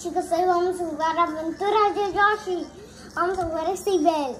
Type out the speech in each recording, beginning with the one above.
chicos, hoy vamos a jugar Aventuras de Yoshi. Vamos a jugar este nivel.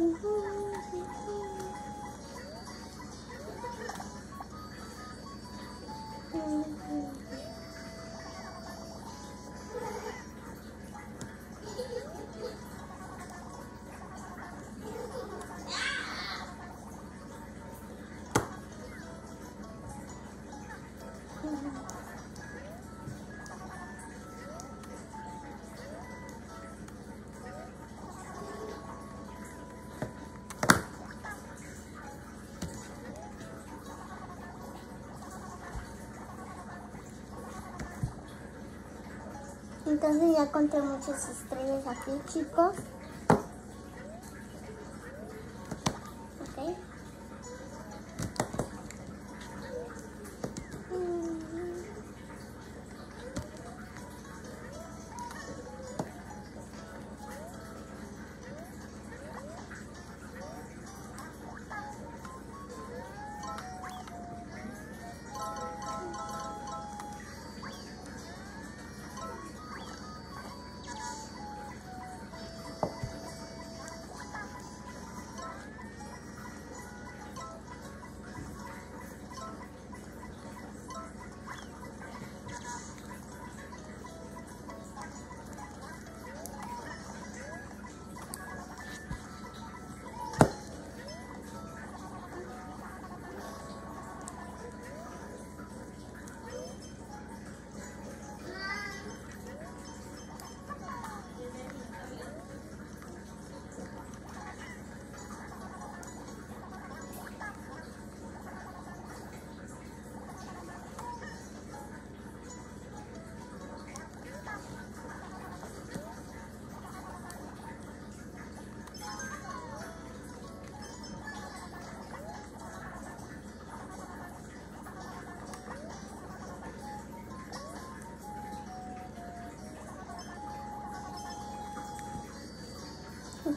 Mm-hmm. Entonces ya conté muchas estrellas aquí, chicos.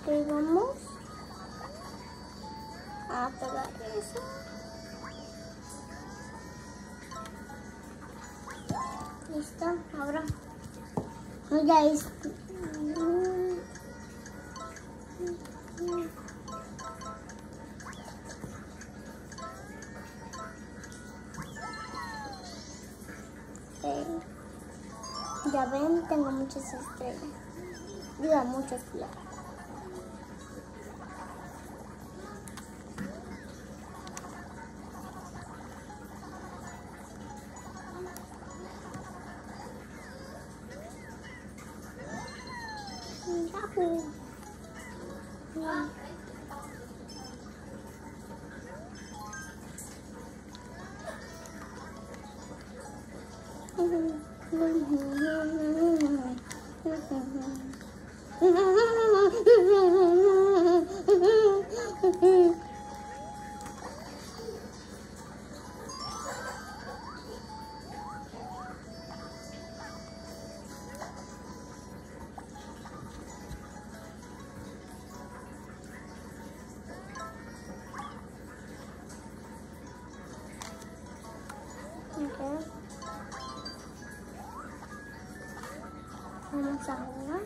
Vamos a pegar eso. Listo, ahora ya es. Ok. Ya ven, tengo muchas estrellas. Digo, muchas flores. Bye. con giàu quá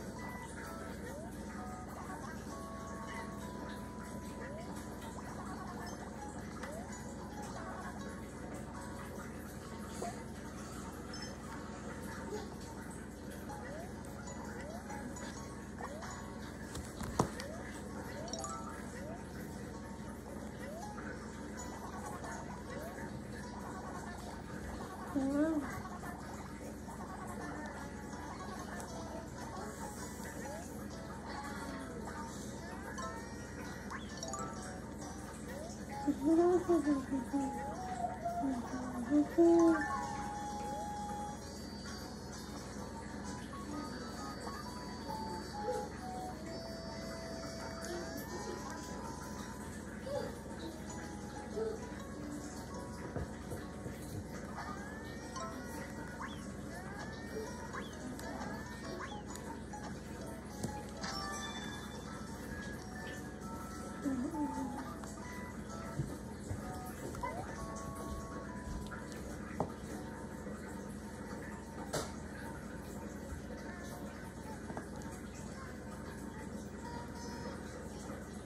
Wow. Thank you.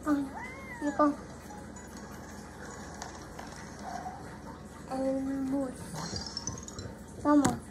Um, you go. And move. Come on.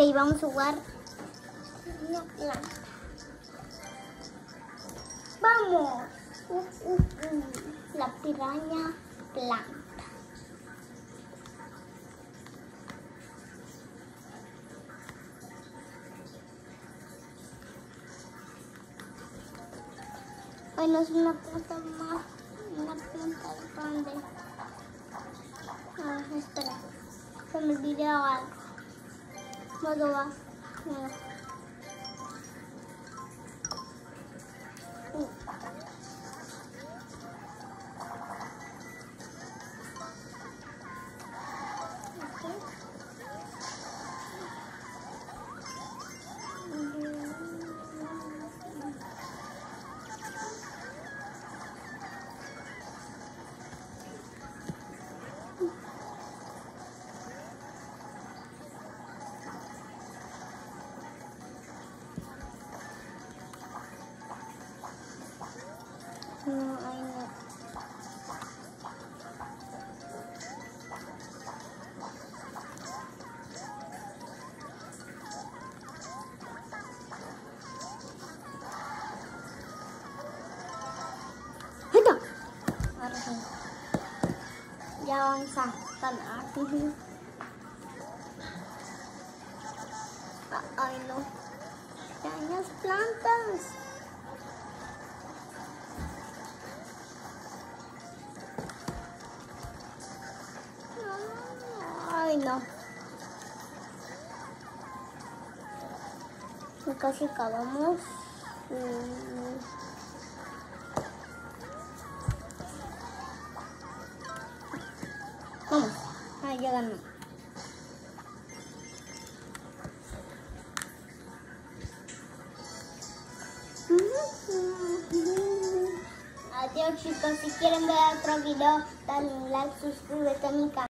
Ok, vamos a jugar una planta. Vamos. Uh, uh, uh. La piraña planta. Bueno, es una planta más, una planta grande. Ah, espera, se me olvidó algo. 那个吧嗯。Ya vamos a ganar. Ah, Ay, no. Dañas plantas. No, no. Y casi acabamos. Mm. Ya ganó. Adiós chicos, si quieren ver otro video, dale un like, suscríbete a mi canal.